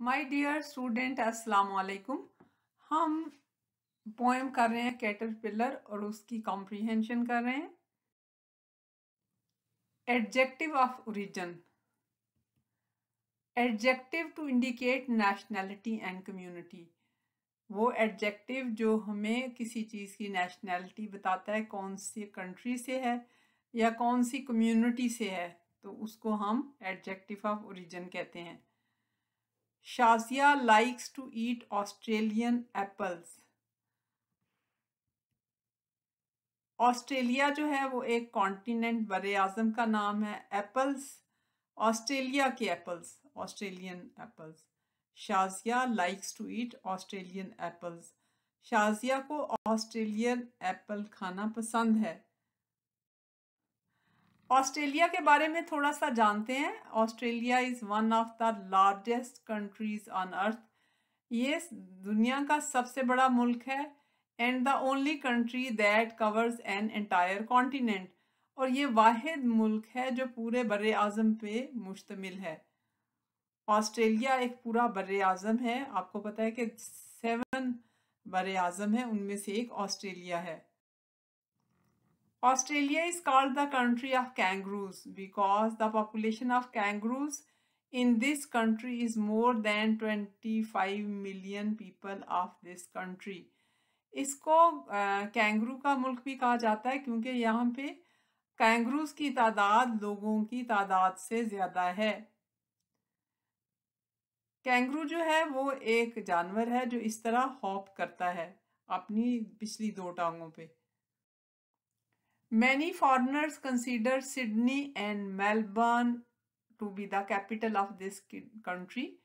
My dear student अस्सलाम वालेकुम हम पोएम कर रहे हैं कैटरपिलर और उसकी कॉम्प्रीहेंशन कर रहे हैं। Adjective of origin adjective to indicate nationality and community वो एडजेक्टिव जो हमें किसी चीज़ की नेशनैलिटी बताता है, कौन सी कंट्री से है या कौन सी कम्युनिटी से है तो उसको हम एडजेक्टिव ऑफ़ ओरिजिन कहते हैं। Shazia likes to eat Australian apples Australia जो है वो एक कॉन्टिनेंट बर आज़म का नाम है। एप्पल्स ऑस्ट्रेलिया के apples Australian apples Shazia likes to eat Australian apples Shazia को ऑस्ट्रेलियन एप्पल खाना पसंद है। ऑस्ट्रेलिया के बारे में थोड़ा सा जानते हैं। Australia is one of the largest countries on earth ये दुनिया का सबसे बड़ा मुल्क है and the only country that covers an entire continent और ये वाहिद मुल्क है जो पूरे बर आज़म पे मुश्तमिल है। ऑस्ट्रेलिया एक पूरा बर आज़म है। आपको पता है कि सेवन बर आज़म है, उनमें से एक ऑस्ट्रेलिया है। Australia is called the country of kangaroos because the population of kangaroos in this country is more than 25 million people of this country. इसको कैंगरू का मुल्क भी कहा जाता है क्योंकि यहाँ पे कैंगरूज की तादाद लोगों की तादाद से ज़्यादा है कैंगरू जो है वो एक जानवर है जो इस तरह हॉप करता है अपनी पिछली दो टांगों पे Many foreigners consider Sydney and Melbourne to be the capital of this country,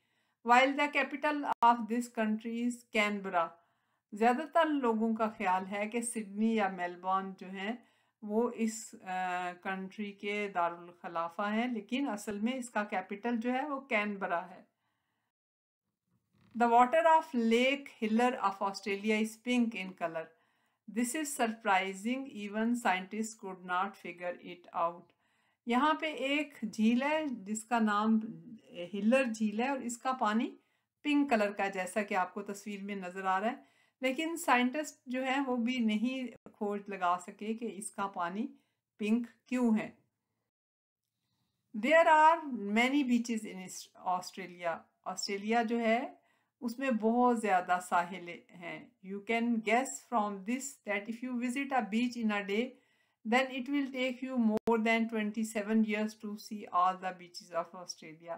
while the capital of this country is Canberra. ज़्यादातर लोगों का ख्याल है कि सिडनी या मेलबर्न जो हैं वो इस कंट्री के दारुल खलाफा हैं लेकिन असल में इसका कैपिटल जो है वो कैनबरा है the water of Lake Hillier of Australia is pink in colour this is surprising even scientist could not figure it out यहाँ पे एक झील है, जिसका नाम हिलर झील है और इसका पानी पिंक कलर का जैसा कि आपको तस्वीर में नज़र आ रहा है। लेकिन साइंटिस्ट जो है, वो भी नहीं खोज लगा सके कि इसका पानी पिंक क्यों है। There are many beaches in Australia Australia जो है उसमें बहुत ज़्यादा साहिल हैं। You can guess from this that if you visit a beach in a day then it will take you more than 27 years to see all the beaches of Australia.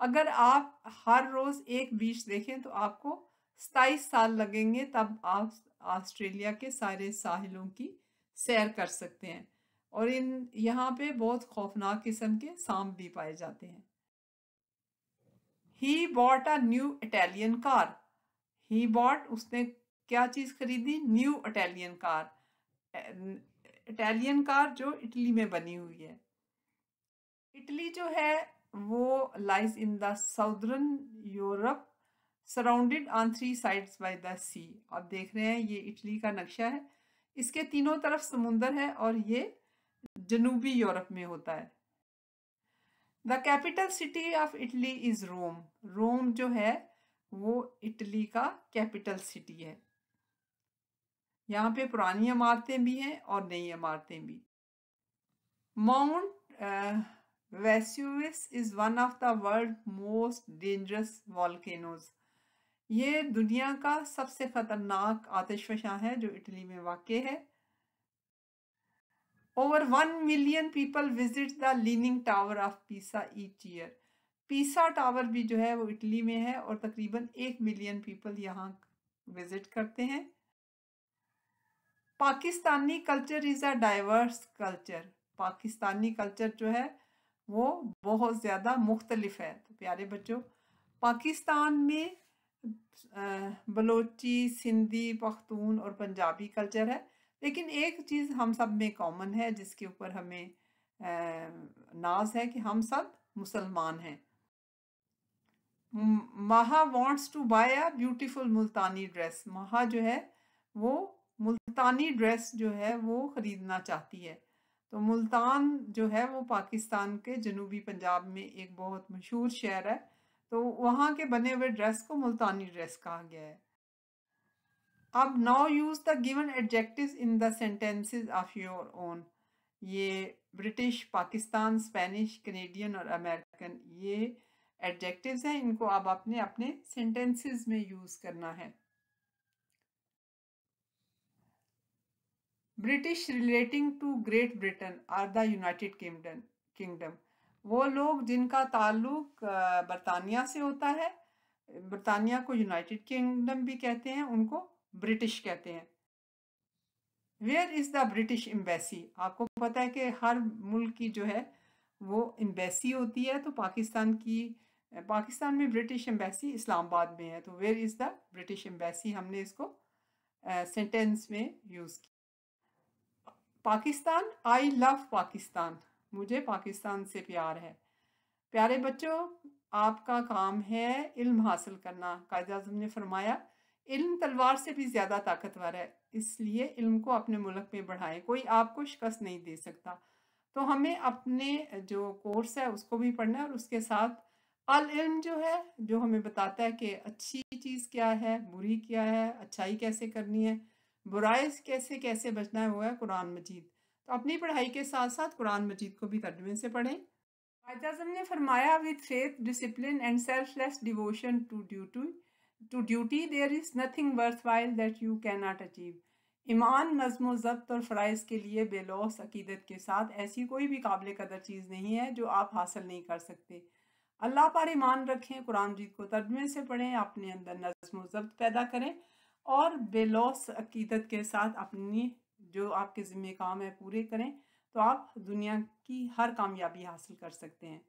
अगर आप हर रोज़ एक बीच देखें तो आपको सताईस साल लगेंगे तब आप ऑस्ट्रेलिया के सारे साहिलों की सैर कर सकते हैं। और इन, यहाँ पे बहुत खौफनाक किस्म के सांप भी पाए जाते हैं। He bought a new Italian car he bought उसने क्या चीज़ खरीदी? New Italian car Italian car जो इटली में बनी हुई है। इटली जो है, वो lies in the southern Europe surrounded on three sides by the sea आप देख रहे हैं, ये इटली का नक्शा है। इसके तीनों तरफ़ समुंदर है और ये जनूबी यूरोप में होता है। The capital city of Italy is Rome Rome जो है, वो इटली का कैपिटल सिटी है। यहाँ पे पुरानी इमारतें भी हैं और नई इमारतें भी। Mount Vesuvius is one of the world most dangerous volcanoes ये दुनिया का सबसे खतरनाक आतिशफशां है जो इटली में वाक़ है। Over 1 million people visit the Leaning Tower of Pisa each year. Pisa tower भी जो है वो इटली में है और तकरीबन एक मिलियन पीपल यहाँ विज़िट करते हैं। Pakistani culture is a diverse culture Pakistani culture जो है वो बहुत ज़्यादा मुख्तलिफ़ है। तो प्यारे बच्चों, पाकिस्तान में बलोची, सिंधी, पख्तून और पंजाबी कल्चर है। लेकिन एक चीज़ हम सब में कॉमन है, जिसके ऊपर हमें नाज है कि हम सब मुसलमान हैं। Maha wants to buy a beautiful Multani dress Maha जो है, वो मुल्तानी ड्रेस जो है, वो ख़रीदना चाहती है। तो मुल्तान जो है, वो पाकिस्तान के जनूबी पंजाब में एक बहुत मशहूर शहर है। तो वहाँ के बने हुए ड्रेस को मुल्तानी ड्रेस कहा गया है। अब now use the given adjectives in the sentences of your own ये ब्रिटिश पाकिस्तान स्पेनिश कनेडियन और अमेरिकन ये एडजेक्टिव्स हैं, इनको आप अपने अपने सेंटेंसेस में यूज़ करना है। British relating to Great Britain or the United Kingdom Kingdom वो लोग जिनका ताल्लुक बरतानिया से होता है, बरतानिया को यूनाइटेड किंगडम भी कहते हैं, उनको ब्रिटिश कहते हैं। Where is the British embassy आपको पता है कि हर मुल्क की जो है वो एम्बेसी होती है तो पाकिस्तान की पाकिस्तान में ब्रिटिश एम्बेसी इस्लामाबाद में है। तो where is the British embassy हमने इसको सेंटेंस uh, में यूज़ किया। Pakistan I love Pakistan. मुझे पाकिस्तान से प्यार है। प्यारे बच्चों आपका काम है इल्म हासिल करना। कायद ने फरमाया इल्म तलवार से भी ज़्यादा ताकतवर है, इसलिए इल्म को अपने मुल्क में बढ़ाएँ। कोई आपको शिकस्त नहीं दे सकता। तो हमें अपने जो कोर्स है, उसको भी पढ़ना है और उसके साथ अल इल्म जो है, जो हमें बताता है कि अच्छी चीज़ क्या है, बुरी क्या है, अच्छाई कैसे करनी है, बुराई कैसे कैसे बचना है, वो है कुरान मजीद। तो अपनी पढ़ाई के साथ साथ कुरान मजीद को भी तर्जमे से पढ़ें। आज़म ने फरमाया with faith discipline and selfless devotion to duty to duty there is nothing worthwhile that you can not achieve ईमान, नज्म, ज़ब्त और फ़राइज़ के लिए बेलौस अकीदत के साथ ऐसी कोई भी काबिल कदर चीज़ नहीं है जो आप हासिल नहीं कर सकते। अल्लाह पर ईमान रखें, कुरान जीत को तर्जमे से पढ़ें, अपने अंदर नज्म ज़ब्त पैदा करें और बेलौस अकीदत के साथ अपनी जो आपके ज़िम्मे काम है पूरे करें तो आप दुनिया की हर कामयाबी हासिल कर सकते हैं।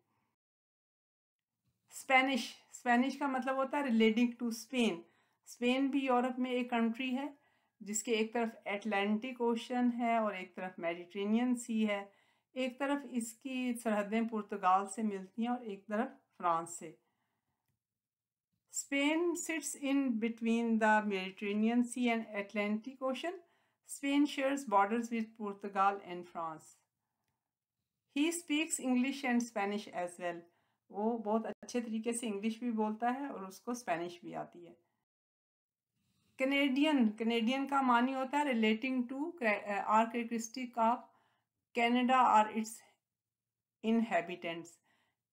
स्पेनिश स्पेनिश का मतलब होता है रिलेटिंग टू स्पेन स्पेन भी यूरोप में एक कंट्री है, जिसके एक तरफ़ एटलांटिक ओशन है और एक तरफ़ मेडिटेरेनियन सी है। एक तरफ़ इसकी सरहदें पुर्तगाल से मिलती हैं और एक तरफ़ फ्रांस से। Spain sits in between the Mediterranean Sea and Atlantic Ocean Spain shares borders with Portugal and France he speaks English and Spanish as well वो बहुत अच्छे तरीके से इंग्लिश भी बोलता है और उसको स्पेनिश भी आती है। कनेडियन कनेडियन का मानी होता है relating to or of Canada or its inhabitants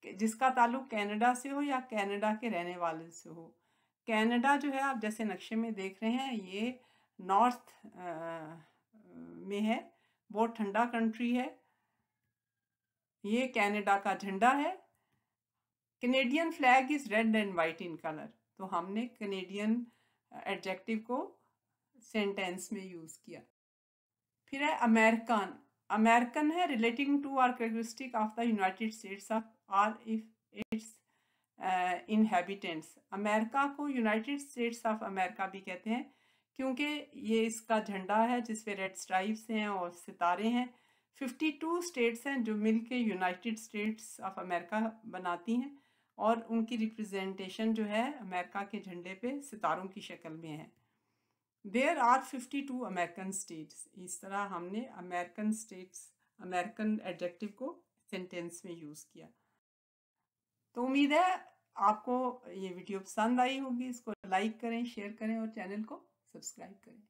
जिसका ताल्लुक कनाडा से हो या कनाडा के रहने वाले से हो। कनाडा जो है आप जैसे नक्शे में देख रहे हैं ये नॉर्थ में है, बहुत ठंडा कंट्री है। ये कनाडा का झंडा है। Canadian flag is red and white in colour तो हमने कनेडियन एडजेक्टिव को सेंटेंस में यूज़ किया। फिर है अमेरिकन अमेरिकन है relating to or characteristic of the United States of or of its inhabitants America को यूनाइटेड स्टेट्स ऑफ़ अमेरिका भी कहते हैं, क्योंकि ये इसका झंडा है जिस पे रेड स्ट्राइप्स हैं और सितारे हैं। 52 स्टेट्स हैं जो मिलके यूनाइटेड स्टेट्स ऑफ़ अमेरिका बनाती हैं। और उनकी रिप्रेजेंटेशन जो है अमेरिका के झंडे पे सितारों की शक्ल में है। There are fifty two American states इस तरह हमने अमेरिकन स्टेट्स अमेरिकन एडजेक्टिव को सेंटेंस में यूज़ किया। तो उम्मीद है आपको ये वीडियो पसंद आई होगी। इसको लाइक करें शेयर करें और चैनल को सब्सक्राइब करें।